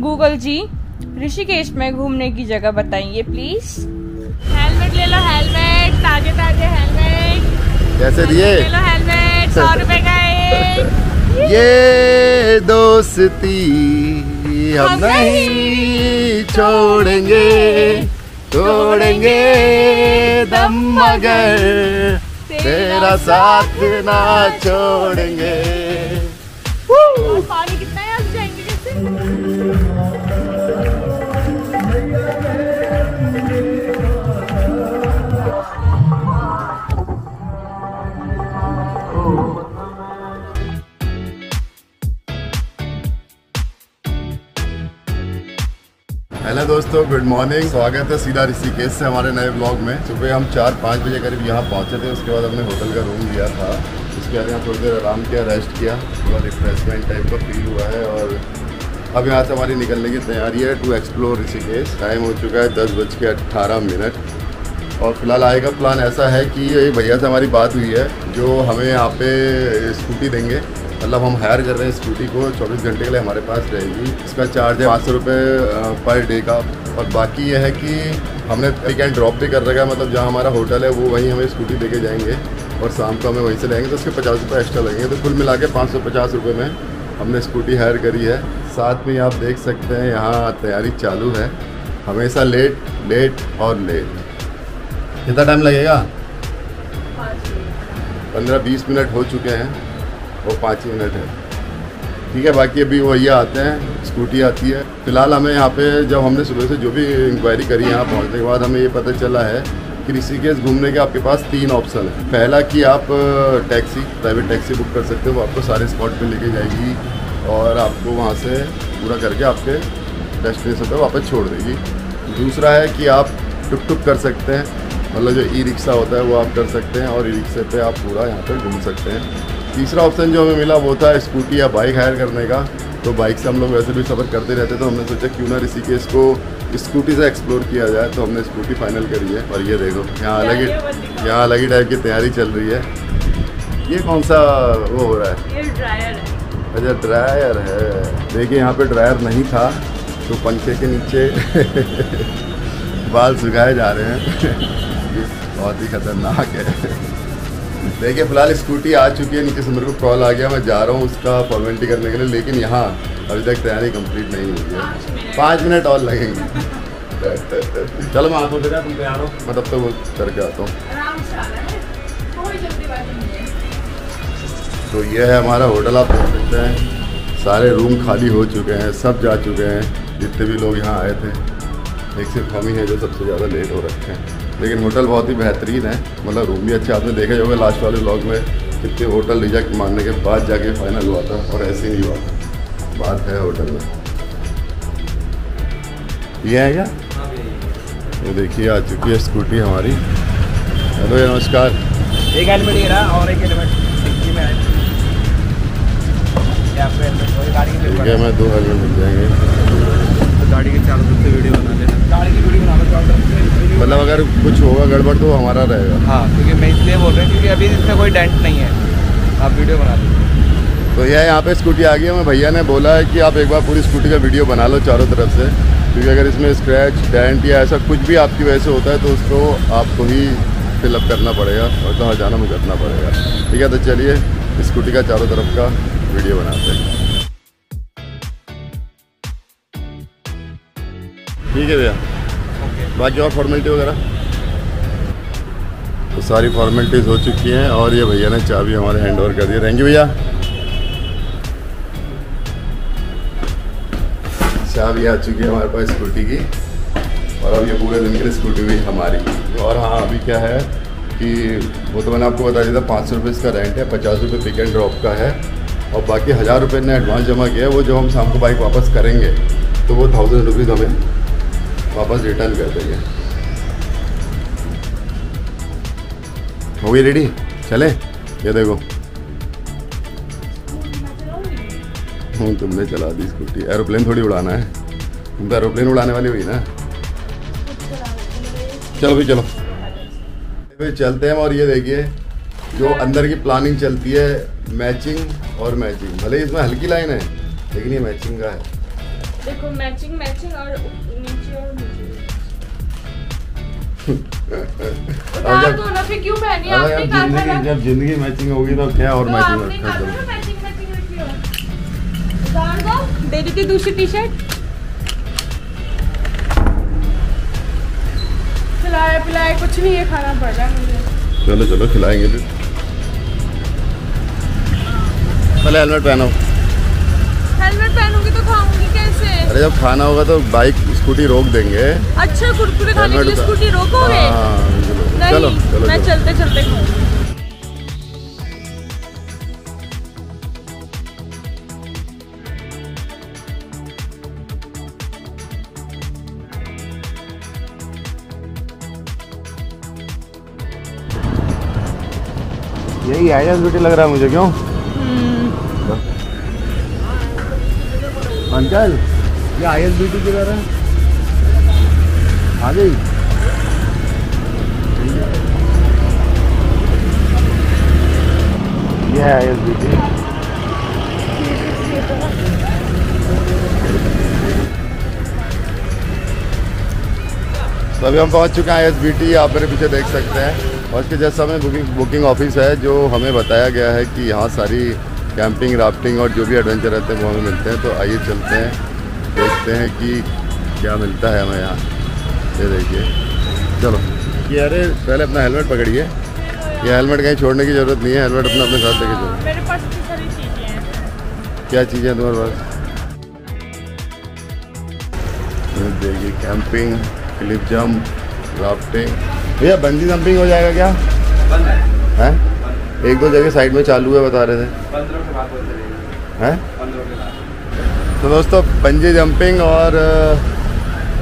Google जी ऋषिकेश में घूमने की जगह बताइए प्लीज़ हेलमेट ले लो हेलमेट ताजे ताजे हेलमेट कैसे दिए? ले लो हेलमेट सौ रुपए का एक. ये दोस्ती हम हम नहीं छोड़ेंगे छोड़ेंगे दम मगर तेरा साथ ना छोड़ेंगे। हेलो दोस्तों गुड मॉर्निंग स्वागत है सीधा ऋषिकेश से हमारे नए ब्लॉग में। सुबह हम चार, पाँच बजे करीब यहाँ पहुँचे थे, उसके बाद हमने होटल का रूम लिया था। उसके बाद यहाँ थोड़ी देर आराम किया रेस्ट किया। थोड़ा रिफ्रेशमेंट टाइप का फील हुआ है और अब यहाँ से हमारी निकलने की तैयारी है टू एक्सप्लोर ऋषिकेश टाइम हो चुका है दस बज के अट्ठारह मिनट। और फ़िलहाल आए का प्लान ऐसा है कि भैया से हमारी बात हुई है, जो हमें यहाँ पे स्कूटी देंगे। मतलब हम हायर कर रहे हैं स्कूटी को 24 घंटे के लिए हमारे पास रहेगी। इसका चार्ज है पाँच सौ रुपये पर डे का। और बाकी यह है कि हमने पिक एंड ड्रॉप भी कर रखा है मतलब जहाँ हमारा होटल है, वो वहीं हमें स्कूटी देके जाएँगे। और शाम को हमें वहीं से लेंगे तो उसके पचास रुपये एक्स्ट्रा लगेंगे। तो कुल मिला के पाँच सौ पचास रुपये में हमने स्कूटी हायर करी है। साथ में आप देख सकते हैं, यहाँ तैयारी चालू है। हमेशा लेट लेट और लेट कितना टाइम लगेगा? पंद्रह बीस मिनट हो चुके हैं। वो पाँच ही मिनट है। ठीक है, बाकी अभी वही आते हैं। स्कूटी आती है। फ़िलहाल हमें यहाँ पे जब हमने सुबह से जो भी इंक्वायरी करी, यहाँ पहुँचने के बाद हमें ये पता चला है ऋषिकेश घूमने के आपके पास तीन ऑप्शन है। पहला कि आप टैक्सी प्राइवेट टैक्सी बुक कर सकते हो, वो आपको सारे स्पॉट पे लेके जाएगी और आपको वहाँ से पूरा करके आपके डेस्टिनेशन पे वापस छोड़ देगी। दूसरा है कि आप टुक टुक कर सकते हैं मतलब जो ई रिक्शा होता है वो आप कर सकते हैं और ई रिक्शे पे आप पूरा यहाँ पर घूम सकते हैं। तीसरा ऑप्शन जो हमें मिला वो था स्कूटी या बाइक हायर करने का। तो बाइक से हम लोग वैसे भी सफ़र करते रहते तो हमने सोचा क्यों ना ऋषिकेश को स्कूटी से एक्सप्लोर किया जाए तो हमने स्कूटी फाइनल करी है। और ये देखो यहाँ अलग ही यहाँ अलग ही टाइप की तैयारी चल रही है। ये कौन सा वो हो रहा है? ये ड्रायर है। अच्छा ड्रायर है। देखिए यहाँ पे ड्रायर नहीं था तो पंखे के नीचे बाल सुखाए जा रहे हैं। ये बहुत ही खतरनाक है। देखिए फ़िलहाल स्कूटी आ चुकी है नीचे से मेरे को कॉल आ गया। मैं जा रहा हूँ उसका फॉर्मेलिटी करने के लिए लेकिन यहाँ अभी तक तैयारी कंप्लीट नहीं हुई है। पाँच मिनट और लगेंगे। चलो मैं आपको देखा तुम तैयार हो। मैं तब तक वो करके आता हूँ। है है तो ये है हमारा होटल, आप देख सकते हैं। सारे रूम खाली हो चुके हैं, सब जा चुके हैं। जितने भी लोग यहाँ आए थे, एक सिर्फ़ हम ही हैं जो सबसे ज़्यादा लेट हो रखे हैं। लेकिन होटल बहुत ही बेहतरीन है। मतलब रूम भी अच्छे, आपने देखा ही होगा लास्ट वाले ब्लॉग में, कितने होटल रिजेक्ट मारने के बाद जाके फाइनल हुआ था, और ऐसे ही हुआ था। बात है होटल में। ये है क्या ये देखिए आ चुकी है स्कूटी हमारी। हेलो ये नमस्कार। एक हेलमेट ये रहा और एक हेलमेट है ठीक है मैं दो हेलमेट मिल जाएँगे। तो गाड़ी के चारों तरफ़ से वीडियो बना लेना। गाड़ी की वीडियो बना लो चारों तरफ़ से वीडियो मतलब अगर कुछ होगा गड़बड़ तो हमारा रहेगा। हाँ क्योंकि मैं इसलिए बोल रहा हूँ क्योंकि अभी इसमें कोई डेंट नहीं है। आप वीडियो बना लीजिए तो यह यहाँ पे स्कूटी आ गई है। मैं भैया ने बोला है कि आप एक बार पूरी स्कूटी का वीडियो बना लो चारों तरफ़ से। क्योंकि अगर इसमें स्क्रैच डेंट या ऐसा कुछ भी आपकी वजह से होता है तो उसको आपको ही फिलअप करना पड़ेगा और तो हजाना में करना पड़ेगा। ठीक है तो चलिए स्कूटी का चारों तरफ़ का वीडियो बनाते हैं। ठीक है भैया। Okay. बाकी और फॉर्मेलिटी वगैरह? तो सारी फॉर्मेलिटीज़ हो चुकी हैं और ये भैया ने चाबी हमारे हैंड ओवर कर दी थैंक यू भैया। चाबी आ चुकी है हमारे पास स्कूटी की, और अब ये पूरे दिन के स्कूटी भी हमारी। और हाँ अभी क्या है कि वो तो मैंने आपको बता दिया था, पाँच सौ रुपये इसका रेंट है, पचास रुपये पिक एंड ड्रॉप का है, और बाकी हज़ार रुपये ने एडवांस जमा किया है, वो जब हम शाम को बाइक वापस करेंगे तो वो थाउज़ेंड रुपीज़ हमें वापस रिटर्न कर देंगे। हो गई रेडी चले? ये देखो। हूँ तुमने चला दी स्कूटी। एरोप्लेन थोड़ी उड़ाना है। तुम तो एरोप्लेन उड़ाने वाली हुई ना। चलो भाई चलो। फिर चलते हैं और ये देखिए जो अंदर की प्लानिंग चलती है मैचिंग और मैचिंग भले ही इसमें हल्की लाइन है लेकिन ये मैचिंग का है। देखो मैचिंग मैचिंग और नीचे और नीचे। उतार दो ना फिर क्यों पहनी आपने कहा था जब ज़िंदगी मैचिंग होगी तो क्या और तो मैचिंग मैचिंग रखी उतार दो दे देती दूसरी टी शर्ट खिलाया पिलाया कुछ नहीं है खाना पड़ रहा मुझे। चलो चलो खिलाएँगे फिर। पहले हेलमेट पहनो। हेलमेट पहनूँगी तो खाऊँगी कैसे? अरे जब खाना होगा तो बाइक स्कूटी रोक देंगे। अच्छा कुरकुरे खाने के लिए स्कूटी रोकोगे? हाँ, चलो चलो मैं चलो। चलते चलते खाऊँगी। यही आइडिया ब्यूटी लग रहा है मुझे क्यों? अंकल ये आई एस ब्यूटी की तरह है आ गई? ये है आई एस ब्यूटी तो अभी हम पहुँच चुके हैं आई एस बी टी आप मेरे पीछे देख सकते हैं। और इसके जैसा में बुकिंग बुकिंग ऑफ़िस है जो हमें बताया गया है कि यहाँ सारी कैंपिंग राफ्टिंग और जो भी एडवेंचर रहते हैं वो हमें मिलते हैं। तो आइए चलते हैं देखते हैं कि क्या मिलता है हमें यहाँ। ये देखिए। चलो। ये अरे पहले अपना हेलमेट पकड़िए। ये हेलमेट कहीं छोड़ने की ज़रूरत नहीं है हेलमेट अपना अपने साथ लेके चलो। मेरे पास सारी चीज़ें हैं। क्या चीज़ें हैं तुम्हारे पास? देखिए कैंपिंग क्लिप जंप राफ्टिंग भैया बंजी जंपिंग हो जाएगा क्या? बंद है। हैं? एक दो जगह साइड में चालू है बता रहे थे। हैं। पंद्रह के बाद तो दोस्तों बंजी जंपिंग और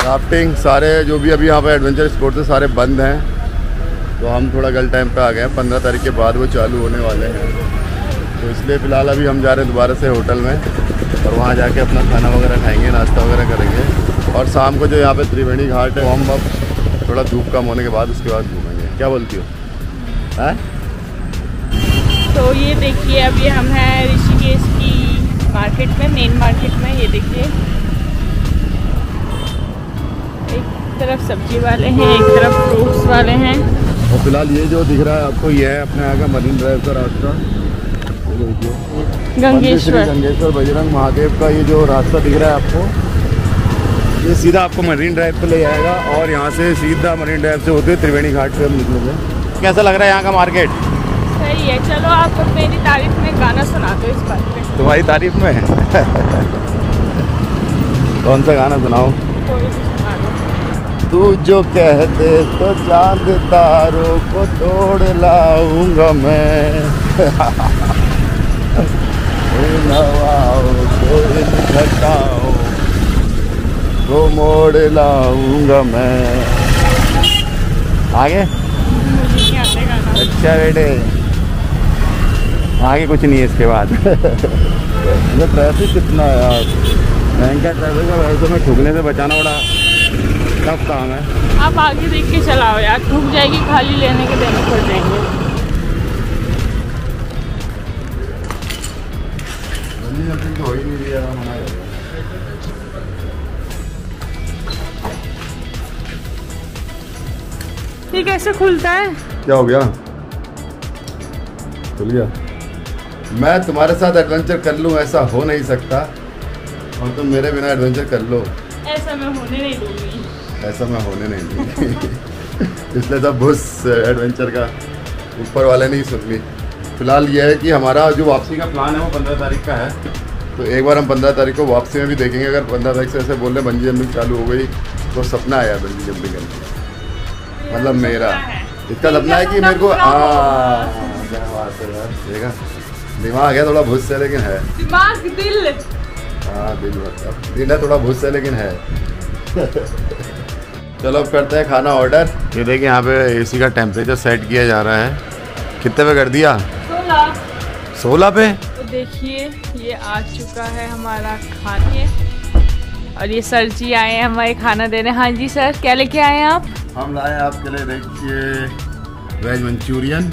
राफ्टिंग सारे जो भी अभी यहाँ पर एडवेंचर स्पोर्ट्स है सारे बंद हैं। तो हम थोड़ा गलत टाइम पे आ गए हैं। पंद्रह तारीख के बाद वो चालू होने वाले हैं। तो इसलिए फ़िलहाल अभी हम जा रहे हैं दोबारा से होटल में और वहाँ जाके अपना खाना वगैरह खाएँगे नाश्ता वगैरह करेंगे। और शाम को जो यहाँ पे त्रिवेणी घाट है वार्म अप थोड़ा धूप कम होने के बाद उसके बाद घूमेंगे। क्या बोलती हो? हैं? तो ये देखिए अभी हम हैं ऋषिकेश की मार्केट में मेन मार्केट में ये देखिए। एक तरफ़ सब्ज़ी वाले हैं एक तरफ़ फ्रूट्स वाले हैं। और फ़िलहाल ये जो दिख रहा है आपको ये है अपने यहाँ का मरीन ड्राइव का रास्ता। गंगेश्वर। गंगेश्वर बजरंग महादेव का ये जो रास्ता दिख रहा है आपको ये सीधा आपको मरीन ड्राइव पे ले जाएगा और यहाँ से सीधा मरीन ड्राइव से होते त्रिवेणी घाट पे हम निकलेंगे। कैसा लग रहा है यहाँ का मार्केट सही है चलो आप मेरी तारीफ़ में गाना सुना दो इस बात पे। तुम्हारी तारीफ़ में? कौन सा गाना सुनाओ? सुना तू जो कहते तो चाँद तारों को तोड़ लाऊँगा मैं। को इन घटाओं। को मोड़ लाऊँगा मैं। आगे? अच्छा बेटे। आगे कुछ नहीं है इसके बाद। ये ट्रैफ़िक कितना है यार। भयंकर ट्रैफ़िक है? वैसे में ठुकने से बचाना बड़ा टफ काम है। आप आगे देख के चलाओ यार। ठुक जाएगी खाली लेने के देने पड़ जाएँगे। बंदी जंपिंग तो हो ही नहीं रही मना ये कैसे खुलता है? क्या हो गया? खुल गया। मैं तुम्हारे साथ एडवेंचर कर लूँ ऐसा हो नहीं सकता। और तुम मेरे बिना एडवेंचर कर लो। ऐसा मैं होने नहीं दूँगी। ऐसा मैं होने नहीं दूँगी। इसलिए सब बुस एडवेंचर का ऊपर वाले नहीं सुन ली फ़िलहाल यह है कि हमारा जो वापसी का प्लान है वो पंद्रह तारीख का है। तो एक बार हम पंद्रह तारीख को वापसी में भी देखेंगे। अगर पंद्रह तारीख से ऐसे बोल रहे बंजी जंपिंग चालू हो गई तो सपना आया बंजी जंपिंग करने का। मतलब मेरा। इसका सपना है कि मेरे को हाँ बात है। देखा दिमाग है थोड़ा भुस से लेकिन है। दिमाग दिल। हाँ दिल दिल है थोड़ा भूस है लेकिन है। चलो अब करते हैं खाना ऑर्डर ये देखिए यहाँ पे एसी का टेम्परेचर सेट किया जा रहा है। कितने पे कर दिया? सोलह। सोलह पे? तो देखिए ये आ चुका है हमारा खाने। और ये सर जी आए हैं हमारे खाना देने। हाँ जी सर क्या लेके आए हैं आप? हम लाए आपके लिए देखिए वेज मंचूरियन।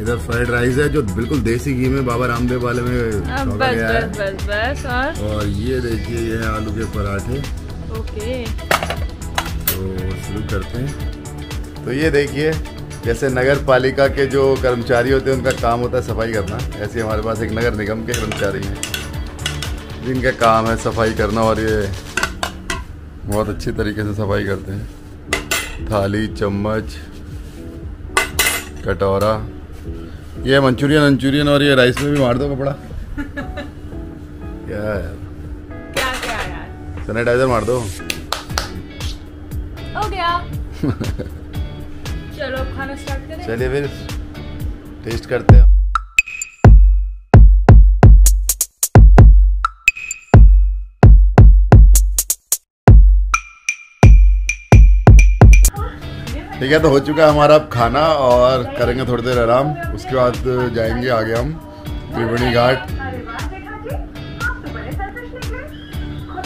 इधर फ्राइड राइस है जो बिल्कुल देसी घी में बाबा रामदेव वाले में छोड़ा बस है बस बस बस और? और ये देखिए ये है आलू के पराठे। ओके। तो शुरू करते हैं। तो ये देखिए जैसे नगर पालिका के जो कर्मचारी होते हैं उनका काम होता है सफ़ाई करना। ऐसे हमारे पास एक नगर निगम के कर्मचारी हैं। जिनका काम है सफ़ाई करना और ये बहुत अच्छी तरीके से सफ़ाई करते हैं। थाली चम्मच कटोरा। ये मंचूरियन मंचूरियन और ये राइस में भी मार दो कपड़ा। क्या यार क्या क्या यार? सैनिटाइजर मार दो। हो गया। चलो खाना स्टार्ट करें। चलिए फिर टेस्ट करते हैं। ठीक है तो हो चुका है हमारा अब खाना और करेंगे थोड़ी देर आराम। उसके बाद जाएँगे आगे हम त्रिवेणी घाट।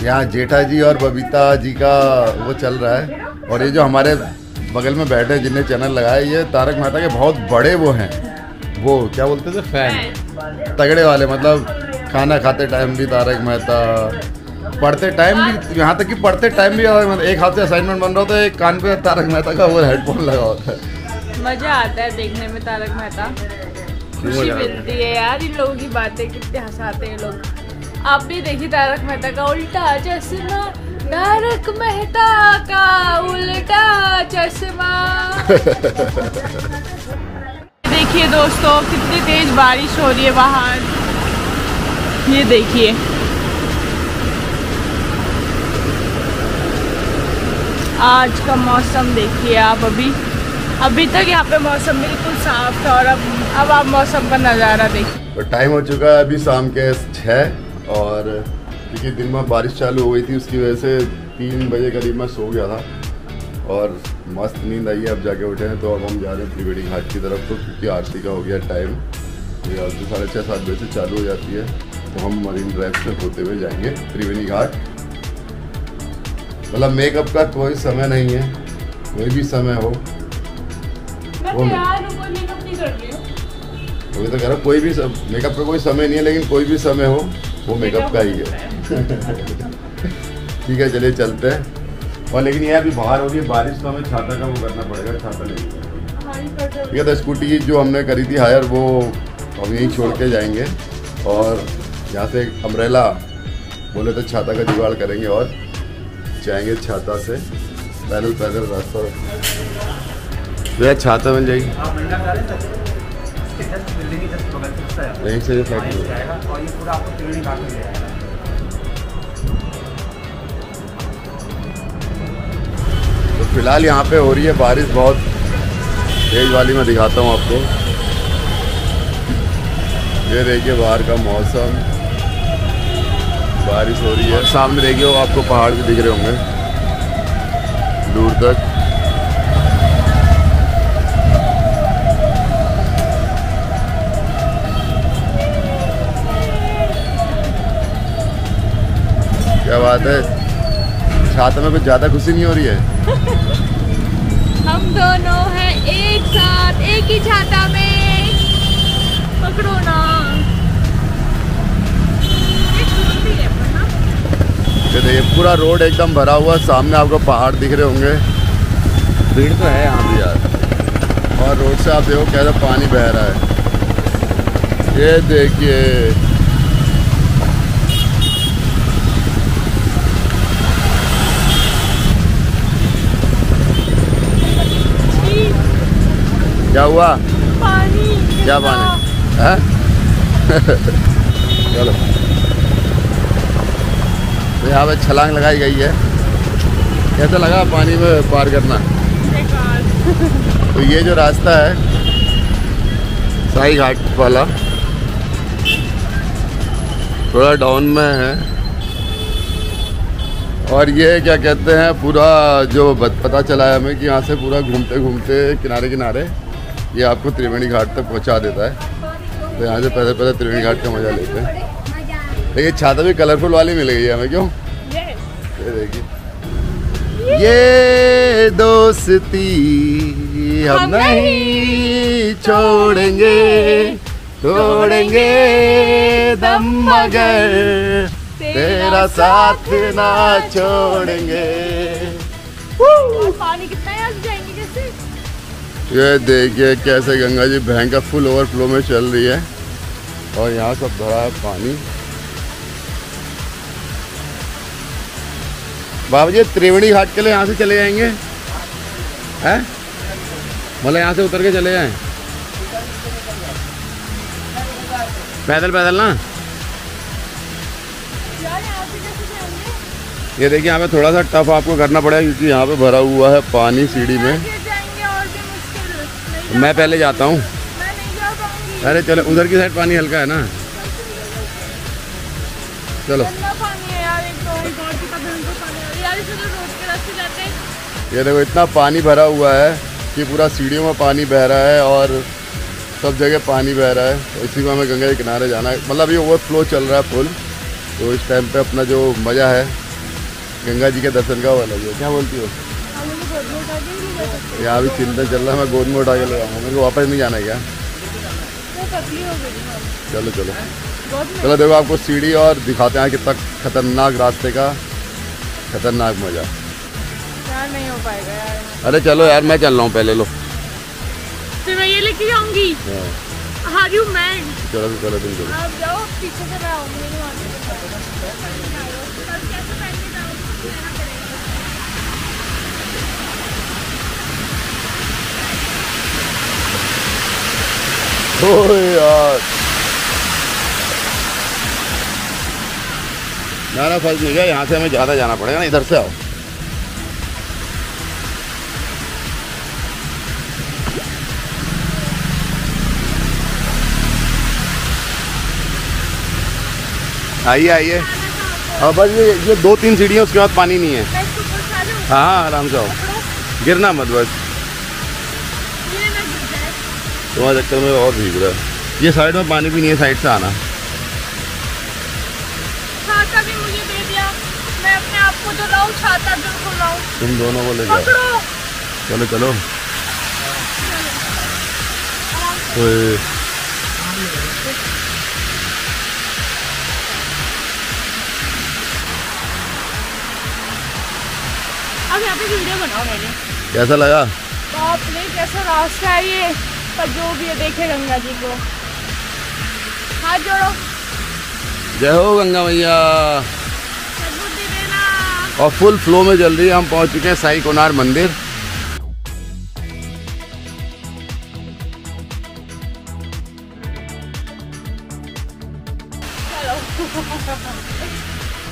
यहाँ जेठा जी और बबीता जी का वो चल रहा है। और ये जो हमारे बगल में बैठे हैं जिनने चैनल लगाया ये तारक मेहता के बहुत बड़े वो हैं। वो क्या बोलते थे? फ़ैन। तगड़े वाले मतलब खाना खाते टाइम भी तारक मेहता पढ़ते टाइम भी यहाँ तक कि पढ़ते टाइम भी मेहता एक हाथ से असाइनमेंट बन रहा होता है एक कान पे तारक मेहता का वो हेडफोन लगा होता है। मज़ा आता है देखने में तारक मेहता। खुशी। मिलती है यार इन लोगों की बातें कितने हंसाते हैं लोग। आप भी देखिए तारक मेहता का उल्टा चश्मा तारक मेहता का उल्टा चश्मा। देखिए दोस्तों कितनी तेज बारिश हो रही है बाहर। ये देखिए। आज का मौसम देखिए आप अभी। अभी तक यहाँ पे मौसम बिल्कुल साफ़ था और अब अब आप मौसम का नज़ारा देखिए तो टाइम हो चुका है अभी शाम के छः और क्योंकि दिन में बारिश चालू हो गई थी, उसकी वजह से तीन बजे करीब मैं सो गया था और मस्त नींद आई है। अब जाके उठे हैं तो अब हम जा रहे हैं त्रिवेणी घाट की तरफ़। तो क्योंकि आरती का हो गया टाइम ये आरती साढ़े छः, सात बजे से चालू हो जाती है। तो हम मरीन ड्राइव से होते हुए जाएँगे त्रिवेणी घाट। मतलब मेकअप का कोई समय नहीं है कोई भी समय हो। वो- तो कह रहा कोई भी मेकअप का कोई समय नहीं है लेकिन कोई भी समय हो वो मेकअप का ही है। ठीक है चलिए चलते हैं। और लेकिन ये अभी बाहर हो रही है बारिश तो हमें छाता का वो करना पड़ेगा छाता नहीं ठीक है तो स्कूटी की जो हमने करी थी हायर वो हम यहीं छोड़ के जाएँगे। और यहाँ से अम्ब्रेला बोले तो छाता का जुगाड़ करेंगे और जाएँगे छाता से पैदल पैदल रास्ता। तो यार छाता मिल जाएगी। यहीं से ये साइड तो फ़िलहाल यहाँ पे हो रही है बारिश बहुत। तेज वाली मैं दिखाता हूँ आपको। ये देखिए बाहर का मौसम। बारिश हो रही है। सामने देखिए, वो आपको पहाड़ भी दिख रहे होंगे। दूर तक। क्या बात है? छाता में कुछ ज़्यादा खुशी नहीं हो रही है? हम दोनों हैं एक साथ, एक ही छाता में। पकड़ो ना ये छोटी है पर ना। ये देखिए पूरा रोड एकदम भरा हुआ सामने आपको पहाड़ दिख रहे होंगे। भीड़ तो है यहाँ भी यार। और रोड से आप देखो कैसा पानी बह रहा है। ये देखिए। क्या हुआ? पानी क्या पानी? है? चलो। तो यहाँ पे छलांग लगाई गई है। कैसा लगा पानी में पार करना? तो ये जो रास्ता है, साई घाट वाला, थोड़ा डाउन में है। और ये क्या कहते हैं, पूरा जो पता चला है हमें कि यहाँ से पूरा घूमते घूमते किनारे किनारे ये आपको त्रिवेणी घाट तक पहुँचा देता है। तो यहाँ से पहले पहले त्रिवेणी घाट का मज़ा लेते हैं। तो ये छाता भी कलरफुल वाली मिल गई हमें क्यों? देखिए। ये दोस्ती हम हम नहीं छोड़ेंगे तोड़ेंगे दम मगर तेरा साथ ना छोड़ेंगे। पानी कितना है जाएँगे कैसे? ये देखिए कैसे गंगा जी भयंकर फुल ओवरफ्लो में चल रही है। और यहाँ सब भरा है पानी। बाबा जी त्रिवेणी घाट के लिए यहाँ से चले जाएँगे? हैं? मतलब यहाँ से उतर के चले जाएँ। पैदल पैदल ना? ये देखिए, यहाँ पे थोड़ा सा टफ आपको करना पड़ेगा, क्योंकि यहाँ पे भरा हुआ है पानी सीढ़ी में। मैं पहले जाता हूँ। अरे चलो, उधर की साइड पानी हल्का है ना। चलो। ये देखो, इतना पानी भरा हुआ है कि पूरा सीढ़ियों में पानी बह रहा है और सब जगह पानी बह रहा है। तो इसी में हमें गंगा के किनारे जाना है। मतलब ये ओवरफ्लो चल रहा है फुल तो इस टाइम पे अपना जो मज़ा है, गंगा जी के दर्शन का वो अलग है क्या बोलती हो? जा यहाँ भी चिंतन चल रहा है, मैं गोद में उठा के ले आऊँगा मेरे को वापस नहीं जाना है क्या। चलो चलो। चलो, देखो, आपको सीढ़ी और दिखाते हैं कितना खतरनाक रास्ते का खतरनाक मज़ा। यार नहीं हो पाएगा यार। अरे चलो यार मैं चल रहा हूँ पहले लो। फिर मैं ये लेके जाऊँगी। हाँ, हाँ यू मैं। चलो चलो तुम चलो आप जाओ पीछे से मैं आऊँगी नहीं यार। ना ना फंस नहीं गया यहाँ से हमें ज़्यादा जाना पड़ेगा ना इधर से आओ। आइए आइए। और बस ये ये दो तीन सीढ़ियाँ उसके बाद पानी नहीं है। हाँ हाँ आराम से आओ। गिरना मत बस। तुम्हारे चक्कर में और भीग रहा है। ये साइड में पानी भी नहीं है साइड से आना। छाता भी मुझे दे दिया। मैं अपने आप को तो लाऊं छाता बिल्कुल लाऊं। तुम दोनों को ले जाओ। चलो चलो। यहाँ पे वीडियो बनाओ मैंने। कैसा लगा? बाप रे कैसा रास्ता है ये। पर जो भी है देखे गंगा जी को। हाथ जोड़ो। जय हो गंगा मैया। और फुल फ्लो में चल रही है हम पहुँच चुके हैं साई कोनार मंदिर।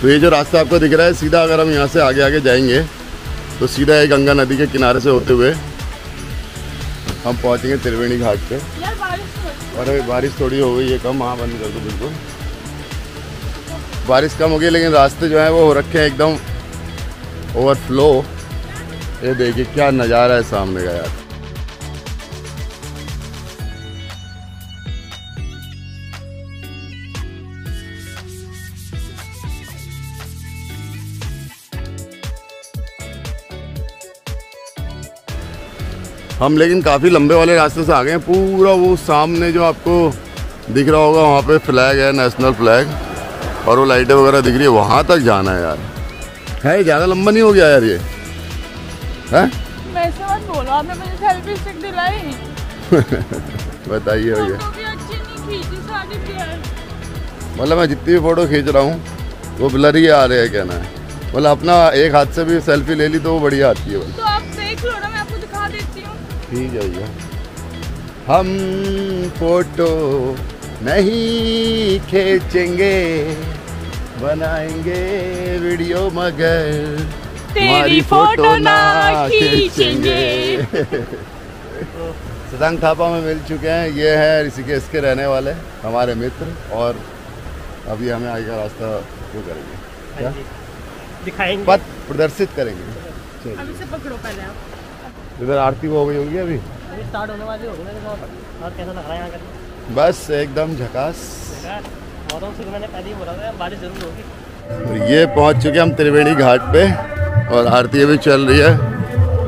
तो ये जो रास्ता आपको दिख रहा है सीधा अगर हम यहाँ से आगे आगे जाएँगे तो सीधा ये गंगा नदी के किनारे से होते हुए। हम पहुँचेंगे त्रिवेणी घाट पे। यार बारिश और अभी बारिश थोड़ी हो गई है कम वहाँ बंद कर दो बिल्कुल। बारिश कम हो गई लेकिन रास्ते जो हैं वो हो रखे हैं एकदम ओवरफ्लो ये देखिए क्या नज़ारा है सामने का यार। हम लेकिन काफ़ी लंबे वाले रास्ते से आ गए हैं। पूरा वो सामने जो आपको दिख रहा होगा वहाँ पे फ्लैग है नेशनल फ्लैग और वो लाइटें वगैरह दिख रही है। वहाँ तक जाना है यार। है ये ज़्यादा लंबा नहीं हो गया यार ये? है? वैसे मत बोलो आपने मुझे सेल्फी स्टिक दिलाई। बताइए भैया। मतलब मैं जितनी भी फ़ोटो खींच रहा हूँ वो ब्लर ही आ रहे हैं कहना है? मतलब अपना एक हाथ से भी सेल्फी ले ली तो वो बढ़िया आती है। तो आप देख लो ना ठीक है भैया हम फ़ोटो नहीं खींचेंगे बनाएँगे वीडियो मगर तेरी फ़ोटो ना खींचेंगे। सदांग थापा में मिल चुके हैं। ये है ऋषिकेश के रहने वाले हमारे मित्र और अभी हमें आगे का रास्ता वो करेंगे। क्या? दिखाएँगे। पथ प्रदर्शित करेंगे। अब इसे पकड़ो पहले आप। इधर आरती वो हो गई होगी अभी। अभी स्टार्ट होने वाली होगी मेरे और कैसा लग रहा है यहाँ बस एकदम झकास। मौसम शुरू मैंने पहले ही बोला था बारिश ज़रूर होगी। और ये पहुँच चुके हम त्रिवेणी घाट पे और आरती अभी चल रही है।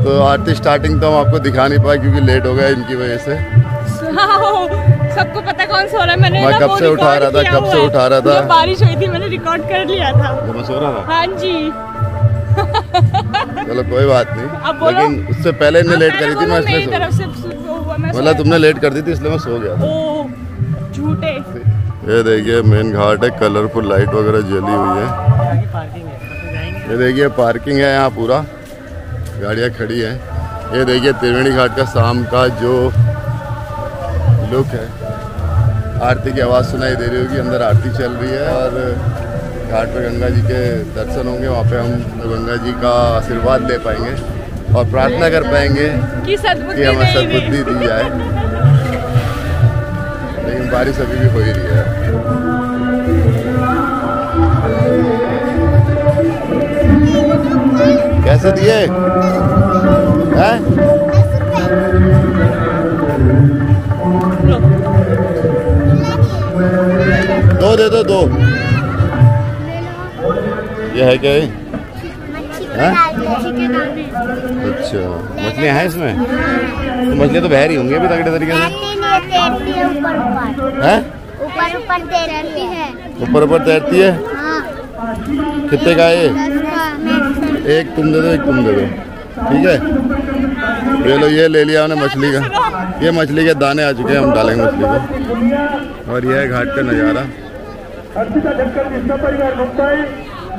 तो आरती स्टार्टिंग तो हम आपको दिखा नहीं पाए क्योंकि लेट हो गया इनकी वजह से। सबको पता कौन सो रहा है? मैंने मैं कब से उठा रहा था, कब से उठा रहा था। बारिश हुई थी मैंने रिकॉर्ड कर लिया था। मैं सो रहा था? हाँ जी। चलो कोई बात अब नहीं बोलो। लेकिन उससे पहले इन्हें लेट करी थी मैं इसलिए मेरी सो तरफ़ से वो हुआ मैं मतलब तुमने लेट कर दी थी इसलिए मैं सो गया झूठे। ये देखिए मेन घाट है कलरफुल लाइट वगैरह जली हुई है। है ये देखिए पार्किंग है यहाँ पूरा। गाड़ियाँ खड़ी हैं। ये देखिए त्रिवेणी घाट का शाम का जो लुक है। आरती की आवाज़ सुनाई दे रही होगी अंदर आरती चल रही है और घाट पर गंगा जी के दर्शन होंगे वहाँ पे हम गंगा जी का आशीर्वाद ले पाएँगे और प्रार्थना कर पाएँगे कि हमें सद्बुद्धि दी जाए। लेकिन बारिश अभी भी हो ही रही है। कैसे दिए? हैं? दो दे दो दो। ये है क्या? हैं? अच्छा। मछलियाँ हैं इसमें? तो मछलियाँ तो बह रही होंगी अभी तगड़े तरीके से। ऊपर ऊपर। हैं? ऊपर ऊपर तैरती है। ऊपर ऊपर तैरती है? हाँ। कितने का है ये? एक तुम दे दो एक तुम दे दो। ठीक है? ये लो ये ले लिया हमने मछली का। ये मछली के दाने आ चुके हैं हम डालेंगे मछली को। और ये है घाट का नज़ारा।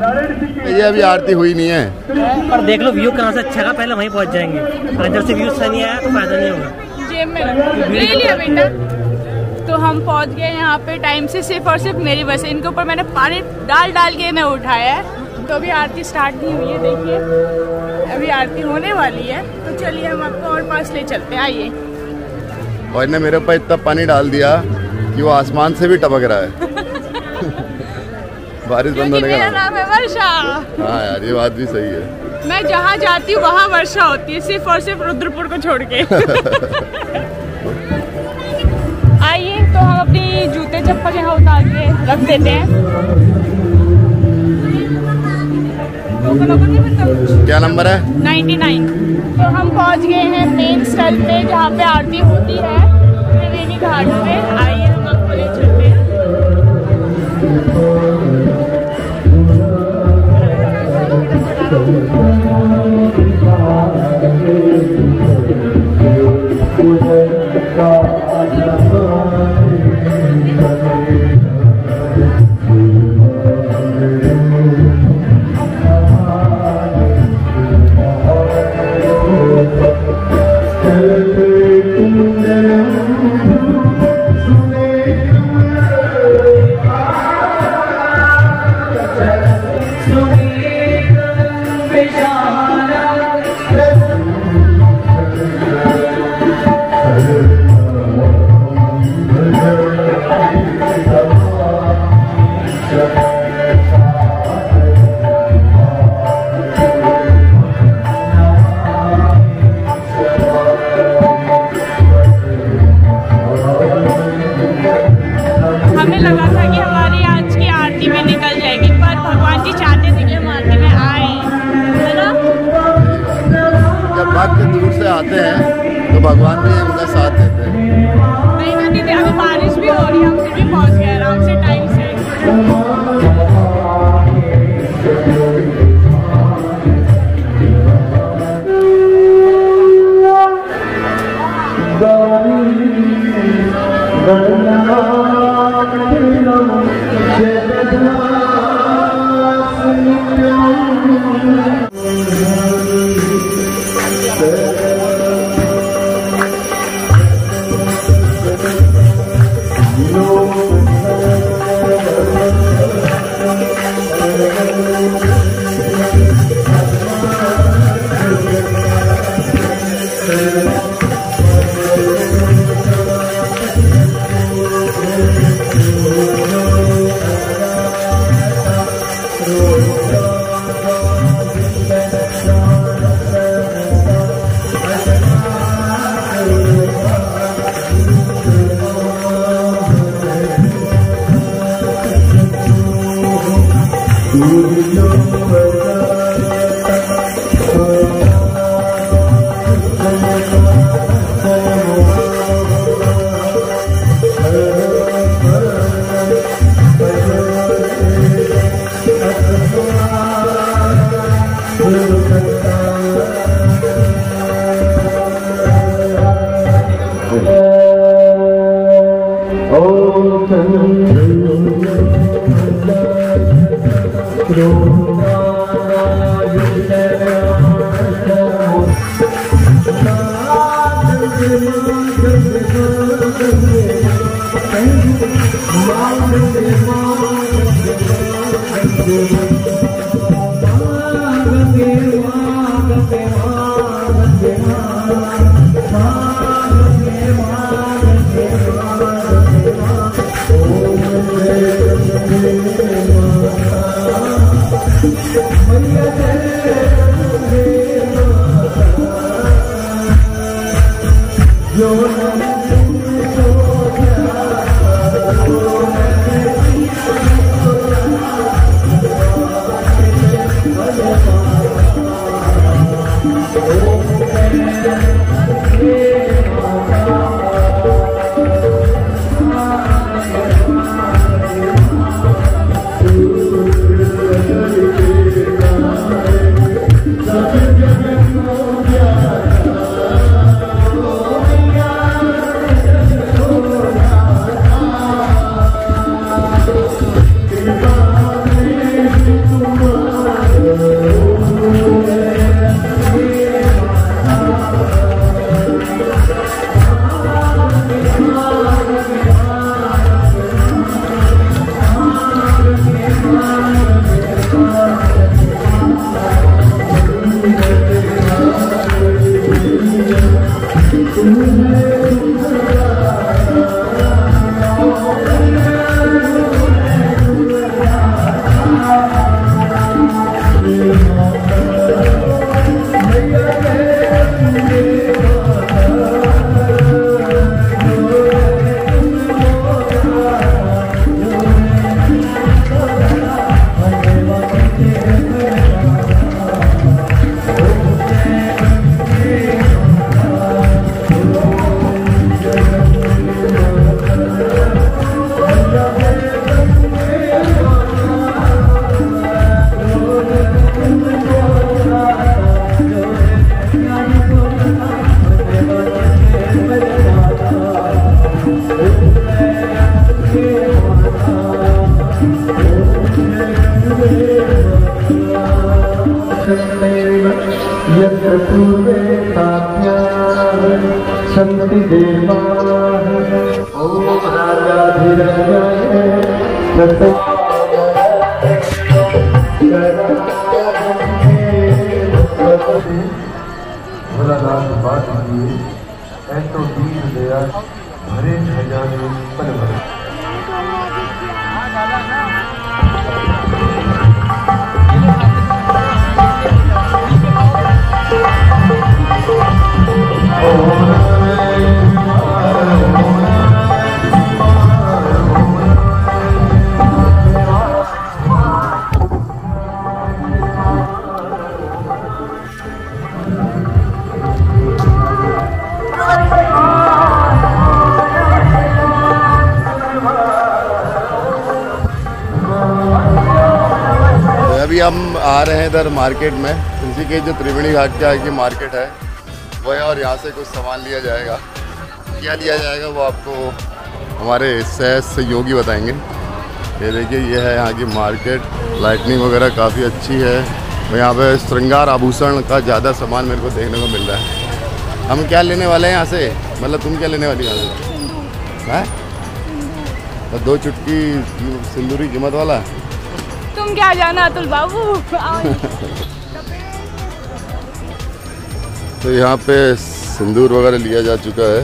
ये अभी आरती हुई नहीं है। पर देख लो व्यू कहाँ से अच्छा का पहले वहीं पहुँच जाएँगे। अगर इधर से व्यू सही नहीं आया तो फ़ायदा नहीं होगा। जेब में ले लिया बेटा। तो हम पहुँच गए यहाँ पे टाइम से सिर्फ़ और सिर्फ़ मेरी बस इनके ऊपर मैंने पानी डाल डाल के इन्हें उठाया है। तो अभी आरती स्टार्ट नहीं हुई है देखिए। अभी आरती होने वाली है। तो चलिए हम आपको और पास ले चलते हैं आइए। और इन्हें मेरे ऊपर इतना पानी डाल दिया कि वो आसमान से भी टपक रहा है। बारिश बंद होने का नाम है। वर्षा। हाँ यार ये बात भी सही है। मैं जहाँ जाती हूँ वहाँ वर्षा होती है सिर्फ़ और सिर्फ़ रुद्रपुर को छोड़ के। आइए तो हम अपनी जूते चप्पल यहाँ उतार के रख देते हैं? क्या नंबर है? 99 तो हम पहुँच गए हैं मेन स्थल पे जहाँ पे आरती होती है त्रिवेणी घाट पे। हमें दीन इधर मार्केट में इसी के जो त्रिवेणी घाट के आगे की मार्केट है वह और यहाँ से कुछ सामान लिया जाएगा। क्या लिया जाएगा वो आपको हमारे सह सहयोगी बताएँगे। ये देखिए ये है यहाँ की मार्केट। लाइटनिंग वगैरह काफ़ी अच्छी है। और यहाँ पे श्रृंगार आभूषण का ज़्यादा सामान मेरे को देखने को मिल रहा है। हम क्या लेने वाले हैं यहाँ से? मतलब तुम क्या लेने वाली यहाँ से? हैं? और दो चुटकी सिंदूरी कीमत वाला? तुम क्या जाना अतुल बाबू? तो यहाँ पे सिंदूर वगैरह लिया जा चुका है।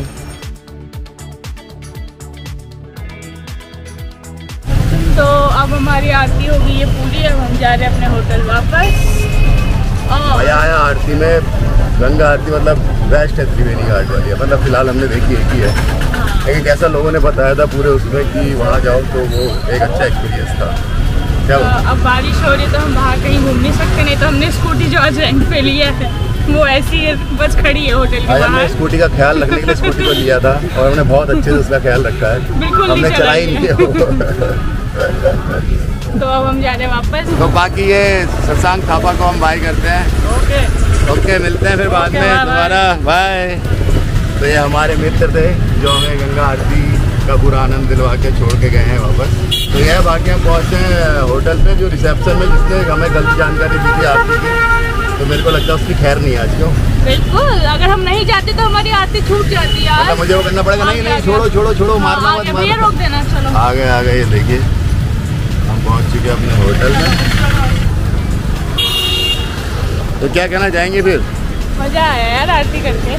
तो अब हमारी आरती होगी ये पूरी। अब हम जा रहे हैं अपने होटल वापस। मज़ा आया आरती में। गंगा आरती मतलब बेस्ट है त्रिवेणी घाट वाली। है मतलब फ़िलहाल हमने देखी एक ही। है। लेकिन कैसा लोगों ने बताया था पूरे उसमें कि वहाँ जाओ तो वो एक अच्छा एक्सपीरियंस था। अब बारिश हो रही है तो हम बाहर कहीं घूम नहीं सकते नहीं तो हमने स्कूटी जो आज रेंट पे लिया है वो ऐसी ही बस खड़ी है होटल के बाहर। स्कूटी का ख्याल रखने के लिए स्कूटी को लिया था और हमने बहुत अच्छे से उसका ख्याल रखा है। बिल्कुल हमने चलाई नहीं है तो अब हम जा रहे हैं वापस। तो बाकी ये शशांक थापा को हम बाय करते हैं। ओके ओके मिलते हैं फिर बाद में. दोबारा। बाय तो ये हमारे मित्र थे जो हमें गंगा आरती का पूरा आनंद दिलवा के छोड़ के गए हैं वापस। तो यह बाकी हम पहुँचे हैं होटल पे जो रिसेप्शन में जिसने हमें गलत जानकारी दी थी आरती की तो मेरे को लगता है उसकी खैर नहीं आज क्यों? बिल्कुल अगर हम नहीं जाते तो हमारी आरती छूट जाती यार। मतलब मुझे वो करना पड़ेगा। नहीं नहीं छोड़ो छोड़ो छोड़ो मारना हाँ, मत मारना रोक देना चलो। आ गए आ गए ये देखिए। हम पहुँच चुके अपने होटल में। तो क्या कहना चाहेंगे फिर? मज़ा आया यार आरती करके।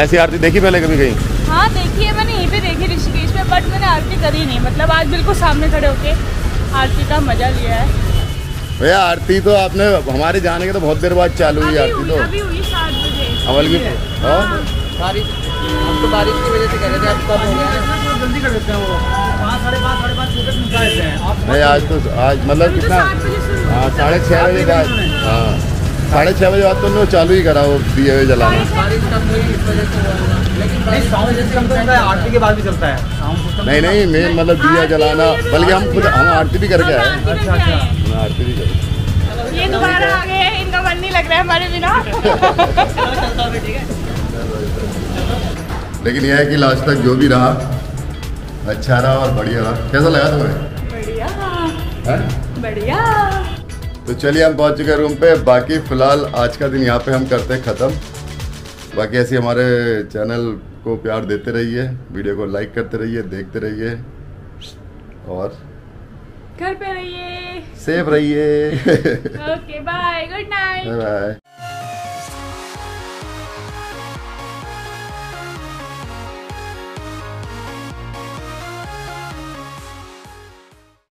ऐसी आरती देखी पहले कभी कहीं? हाँ देखिए मैंने यहीं पे देखी बट मैंने आरती करी नहीं। मतलब आज बिल्कुल सामने खड़े होके आरती का मज़ा लिया है। भैया आरती तो आपने हमारे जाने के तो बहुत देर बाद चालू हुई आरती तो। अभी हुई सात बजे। अमल की हाँ? बारिश हम तो बारिश की वजह से कह रहे थे अब कब हो गया। जल्दी कर देते हैं वो। पाँच साढ़े पाँच साढ़े पाँच छः तक निकाल देते हैं नहीं आज तो आज मतलब तो कितना हाँ साढ़े छः बजे का हाँ। साढ़े छः बजे बाद तो उन्होंने चालू ही करा वो दिए हुए जलाना नहीं तो है है। नहीं नहीं मेन मतलब दिया जलाना बल्कि हम खुद हम आरती भी करके आए अच्छा, अच्छा। हैं। आरती भी करके ये दोबारा आ गए इनका मन नहीं लग रहा है हमारे बिना। लेकिन यह है कि लास्ट तक जो भी रहा अच्छा रहा और बढ़िया रहा। कैसा लगा तुम्हें? बढ़िया। बढ़िया। तो चलिए हम पहुँच चुके हैं रूम पे। बाकी फ़िलहाल आज का दिन यहाँ पे हम करते हैं ख़त्म। बाकी ऐसे हमारे चैनल को प्यार देते रहिए वीडियो को लाइक करते रहिए देखते रहिए और घर पे रहिए। सेफ़ रहिए। Okay bye good night bye